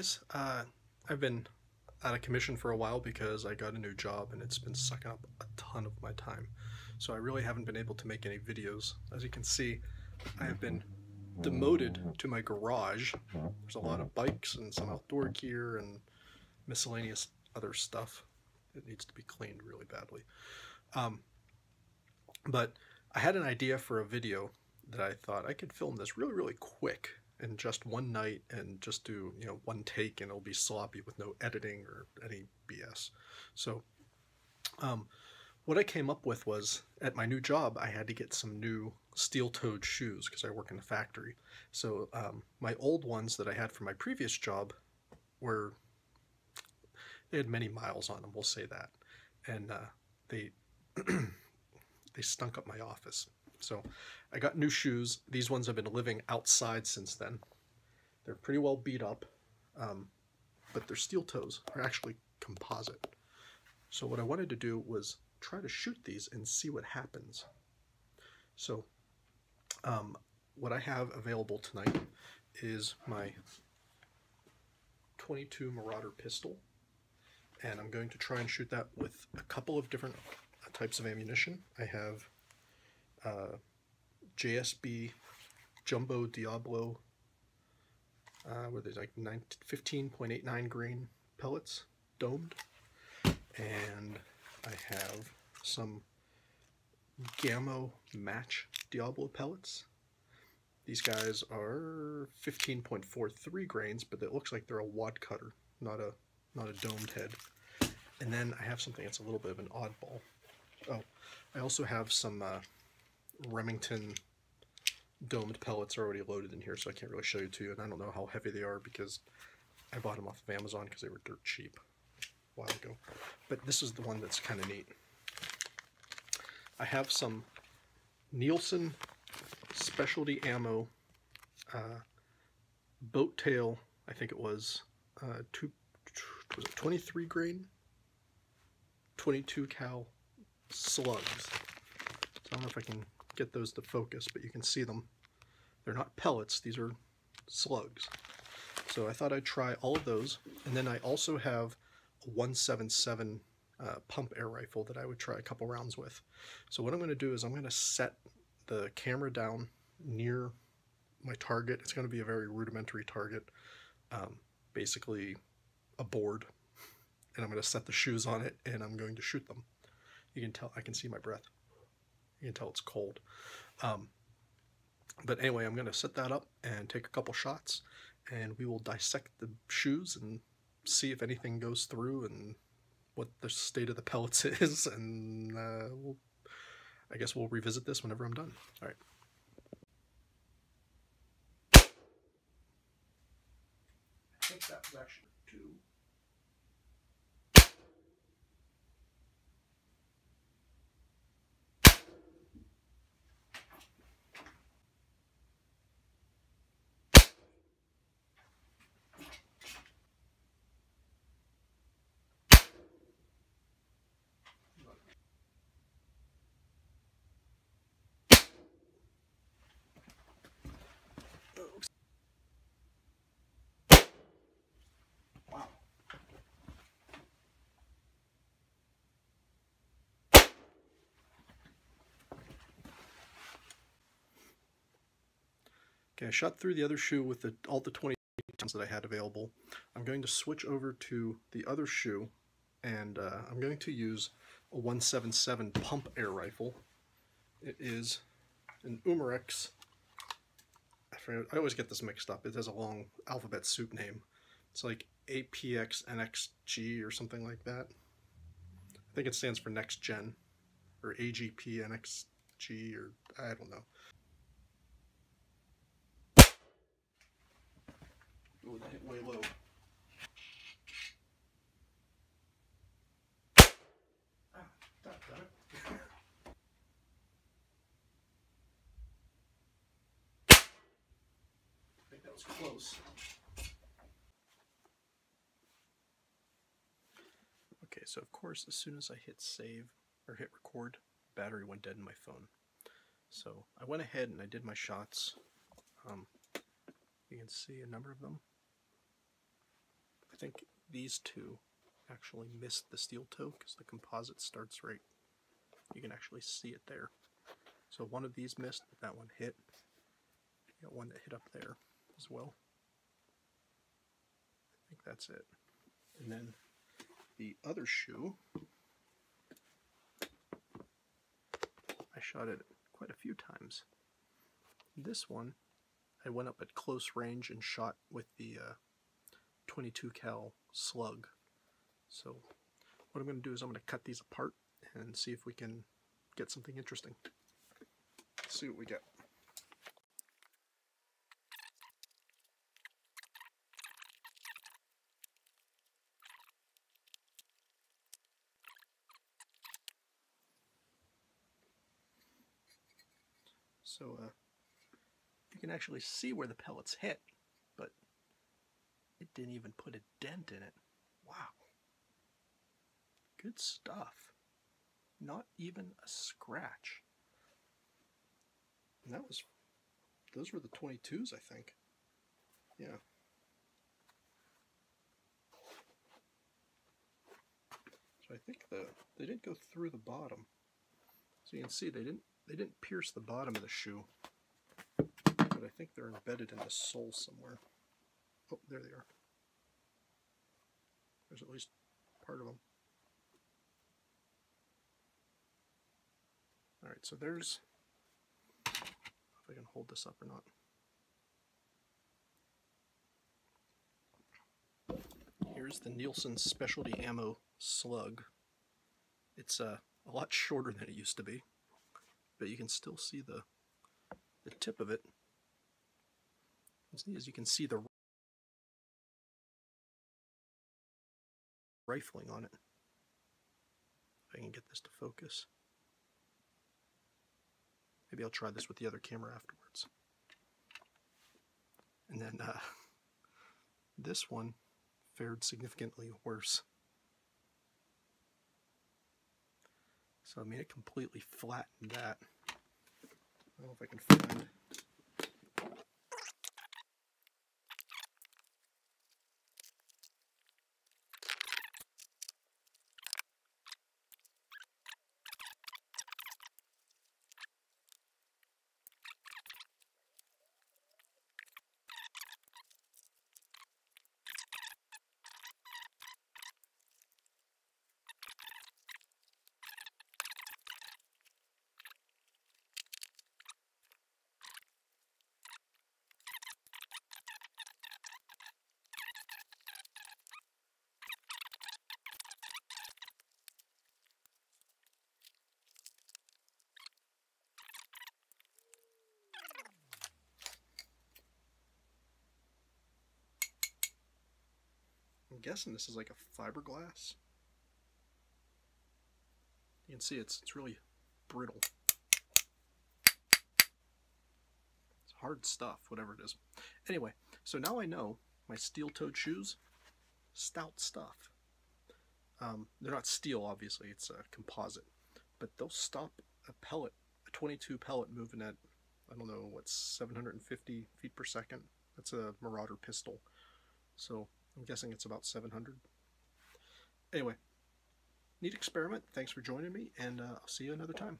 Guys, uh, I've been out of commission for a while because I got a new job and it's been sucking up a ton of my time. So I really haven't been able to make any videos. As you can see, I have been demoted to my garage. There's a lot of bikes and some outdoor gear and miscellaneous other stuff. It needs to be cleaned really badly. Um, but I had an idea for a video that I thought I could film this really, really quick in just one night and just do you know one take and it'll be sloppy with no editing or any BS. So um, what I came up with was at my new job I had to get some new steel-toed shoes because I work in a factory. So um, my old ones that I had from my previous job were they had many miles on them. We'll say that, and uh, they they stunk up my office. So I got new shoes. These ones have been living outside since then. They're pretty well beat up, um, but they're steel toes. They're actually composite. So what I wanted to do was try to shoot these and see what happens. So um, what I have available tonight is my 22 Marauder pistol and I'm going to try and shoot that with a couple of different types of ammunition. I have uh, JSB Jumbo Diablo, uh, where there's like 15.89 grain pellets, domed, and I have some Gamo Match Diablo pellets. These guys are 15.43 grains, but it looks like they're a wad cutter, not a not a domed head. And then I have something that's a little bit of an oddball. Oh, I also have some uh, Remington domed pellets are already loaded in here, so I can't really show you to you. And I don't know how heavy they are because I bought them off of Amazon because they were dirt cheap a while ago. But this is the one that's kind of neat. I have some Nielsen specialty ammo uh, boat tail, I think it was, uh, two, was it 23 grain? 22 cal slugs. So I don't know if I can get those to focus, but you can see them. They're not pellets, these are slugs. So I thought I'd try all of those. And then I also have a 177 uh, pump air rifle that I would try a couple rounds with. So what I'm going to do is I'm going to set the camera down near my target. It's going to be a very rudimentary target, um, basically a board. And I'm going to set the shoes on it and I'm going to shoot them. You can tell, I can see my breath. You can tell it's cold. Um, but anyway, I'm going to set that up and take a couple shots, and we will dissect the shoes and see if anything goes through and what the state of the pellets is, and uh, we'll, I guess we'll revisit this whenever I'm done. All right. I think that was actually two. Wow. Okay, I shot through the other shoe with the, all the 20 times that I had available. I'm going to switch over to the other shoe, and uh, I'm going to use a 177 pump air rifle. It is an Umarex. I, forget, I always get this mixed up. It has a long alphabet soup name. It's like APX NXG or something like that. I think it stands for Next Gen, or AGP NXG, or I don't know. Hit way low. Ah. I think that was close. Okay, so of course, as soon as I hit save or hit record, battery went dead in my phone. So I went ahead and I did my shots. Um, you can see a number of them. Think these two actually missed the steel toe because the composite starts right. You can actually see it there. So one of these missed, but that one hit. You got one that hit up there as well. I think that's it. And then the other shoe, I shot it quite a few times. This one, I went up at close range and shot with the uh, 22 cal slug. So what I'm going to do is I'm going to cut these apart and see if we can get something interesting. Let's see what we get. So uh, you can actually see where the pellets hit, it didn't even put a dent in it. Wow. Good stuff. Not even a scratch. And that was, those were the 22s, I think. Yeah. So I think the they didn't go through the bottom. So you can see they didn't they didn't pierce the bottom of the shoe, but I think they're embedded in the sole somewhere. Oh, there they are. There's at least part of them. Alright, so there's, if I can hold this up or not. Here's the Nielsen Specialty Ammo Slug. It's uh, a lot shorter than it used to be but you can still see the the tip of it. As you can see the rifling on it. If I can get this to focus. Maybe I'll try this with the other camera afterwards. And then uh, this one fared significantly worse. So I mean, it completely flattened that. I don't know if I can find guessing this is like a fiberglass. You can see it's, it's really brittle. It's hard stuff, whatever it is. Anyway, so now I know my steel-toed shoes, stout stuff. Um, they're not steel, obviously, it's a composite. But they'll stop a pellet, a 22 pellet moving at, I don't know, what's 750 feet per second. That's a Marauder pistol. So I'm guessing it's about 700. Anyway, neat experiment. Thanks for joining me, and uh, I'll see you another time.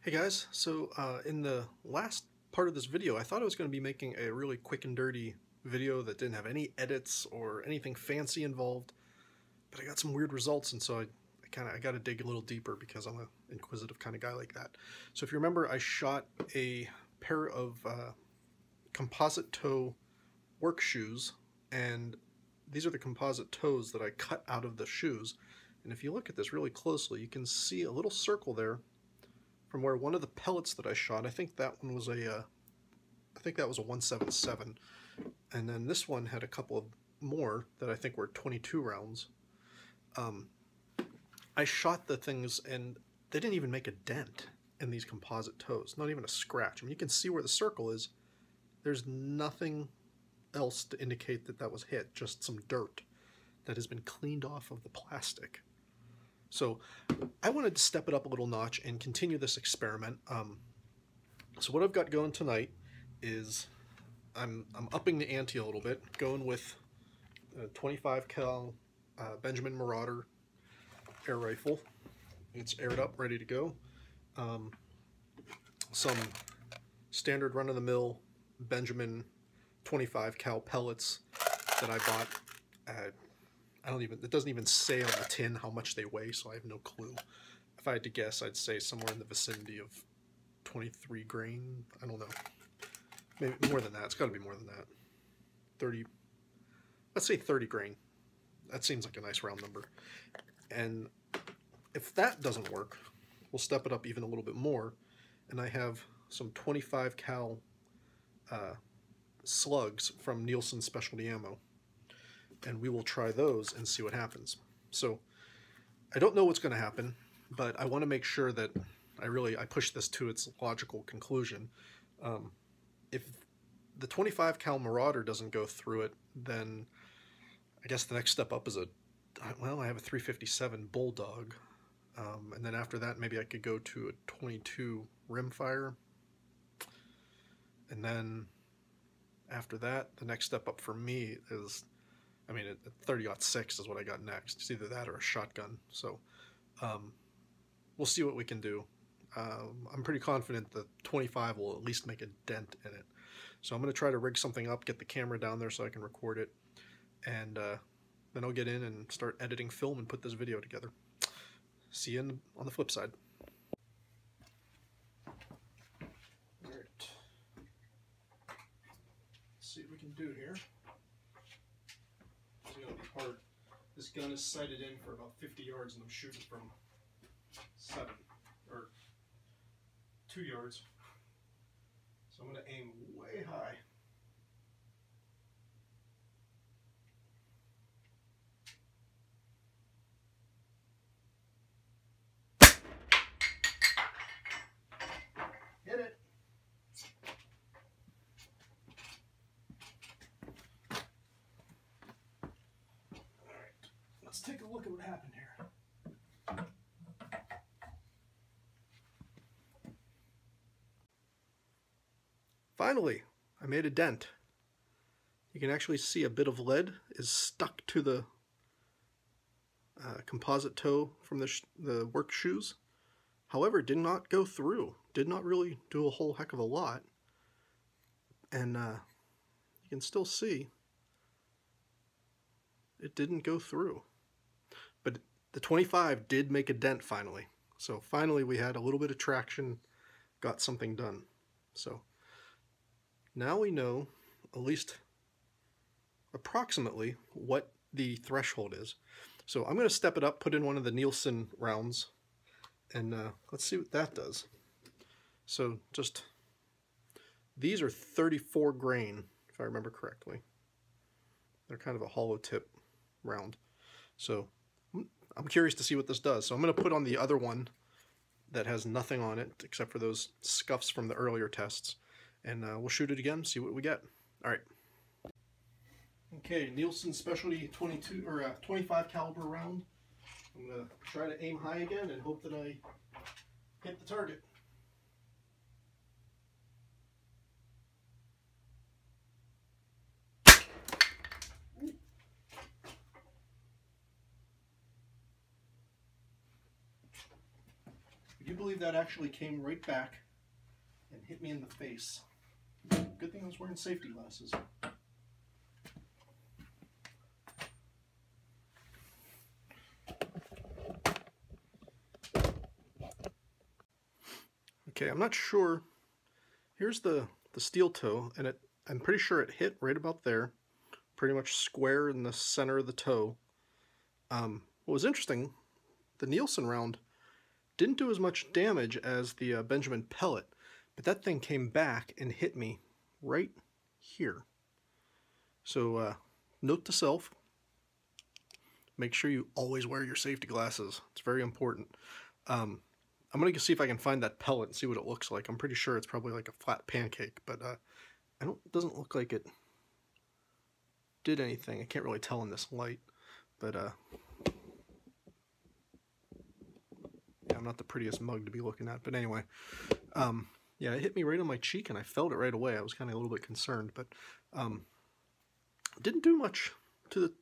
Hey guys, so uh, in the last part of this video, I thought I was going to be making a really quick and dirty video that didn't have any edits or anything fancy involved, but I got some weird results, and so I, I kind of I got to dig a little deeper because I'm an inquisitive kind of guy like that. So if you remember, I shot a pair of uh, composite toe work shoes and these are the composite toes that I cut out of the shoes. And if you look at this really closely you can see a little circle there from where one of the pellets that I shot I think that one was a uh, I think that was a 177 and then this one had a couple of more that I think were 22 rounds. Um, I shot the things and they didn't even make a dent in these composite toes. Not even a scratch. I mean, you can see where the circle is. There's nothing else to indicate that that was hit, just some dirt that has been cleaned off of the plastic. So I wanted to step it up a little notch and continue this experiment. Um, so what I've got going tonight is I'm I'm upping the ante a little bit, going with a 25 cal uh, Benjamin Marauder air rifle. It's aired up, ready to go. Um, some standard run-of-the-mill Benjamin 25 cal pellets that I bought. I don't even. It doesn't even say on the tin how much they weigh, so I have no clue. If I had to guess, I'd say somewhere in the vicinity of 23 grain. I don't know. Maybe more than that. It's got to be more than that. 30. Let's say 30 grain. That seems like a nice round number. And if that doesn't work, we'll step it up even a little bit more. And I have some 25 cal uh, slugs from Nielsen Specialty Ammo. And we will try those and see what happens. So I don't know what's going to happen, but I want to make sure that I really I push this to its logical conclusion. Um, if the 25 cal Marauder doesn't go through it, then I guess the next step up is a well, I have a 357 Bulldog, um, and then after that maybe I could go to a 22 Rimfire, and then after that the next step up for me is, I mean, a 30-06 is what I got next. It's either that or a shotgun. So um, we'll see what we can do. Um, I'm pretty confident the 25 will at least make a dent in it. So I'm going to try to rig something up, get the camera down there so I can record it, and uh, then I'll get in and start editing film and put this video together. See you in, on the flip side. Alright. See what we can do here. Going to be hard. This gun is sighted in for about 50 yards and I'm shooting from 7 or 2 yards. So I'm going to aim way high. Take a look at what happened here. Finally, I made a dent. You can actually see a bit of lead is stuck to the uh, composite toe from the, the work shoes. However, did not go through. Did not really do a whole heck of a lot. And uh, you can still see it didn't go through. The 25 did make a dent finally. So finally we had a little bit of traction, got something done. So now we know at least approximately what the threshold is. So I'm going to step it up, put in one of the Nielsen rounds, and uh, let's see what that does. So just, these are 34 grain, if I remember correctly. They're kind of a hollow tip round. So I'm curious to see what this does. So I'm going to put on the other one that has nothing on it except for those scuffs from the earlier tests and uh, we'll shoot it again, see what we get. All right. Okay, Nielsen Specialty 22 or uh, 25 caliber round. I'm gonna try to aim high again and hope that I hit the target. You believe that actually came right back and hit me in the face? Good thing I was wearing safety glasses. Okay, I'm not sure. Here's the, the steel toe, and it I'm pretty sure it hit right about there, pretty much square in the center of the toe. Um, what was interesting, the Nielsen round didn't do as much damage as the uh, Benjamin pellet, but that thing came back and hit me right here. So uh, note to self, make sure you always wear your safety glasses. It's very important. Um, I'm going to see if I can find that pellet and see what it looks like. I'm pretty sure it's probably like a flat pancake, but uh, I don't. It doesn't look like it did anything. I can't really tell in this light, but uh, yeah, I'm not the prettiest mug to be looking at. But anyway, um, Yeah, it hit me right on my cheek, and I felt it right away. I was kind of a little bit concerned, but um, didn't do much to the,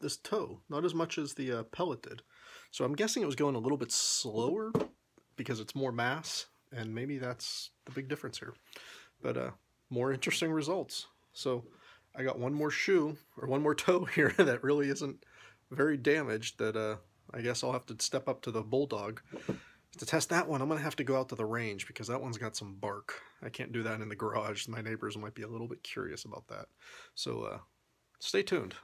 this toe. Not as much as the uh, pellet did. So I'm guessing it was going a little bit slower because it's more mass, and maybe that's the big difference here. But uh, more interesting results. So I got one more shoe, or one more toe here that really isn't very damaged that uh, I guess I'll have to step up to the Bulldog to test that one, I'm going to have to go out to the range because that one's got some bark. I can't do that in the garage. My neighbors might be a little bit curious about that. So uh, stay tuned.